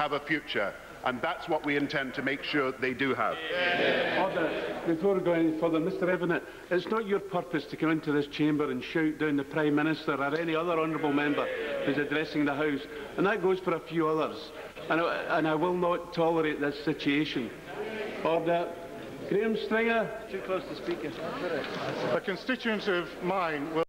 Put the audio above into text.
have a future. And that's what we intend to make sure they do have. Order. Before we go any further, Mr Evennett, it's not your purpose to come into this chamber and shout down the Prime Minister or any other honourable member who's addressing the House, and that goes for a few others. And I, and I will not tolerate this situation. Order. Graham Stringer. Too close to speaker. A constituent of mine will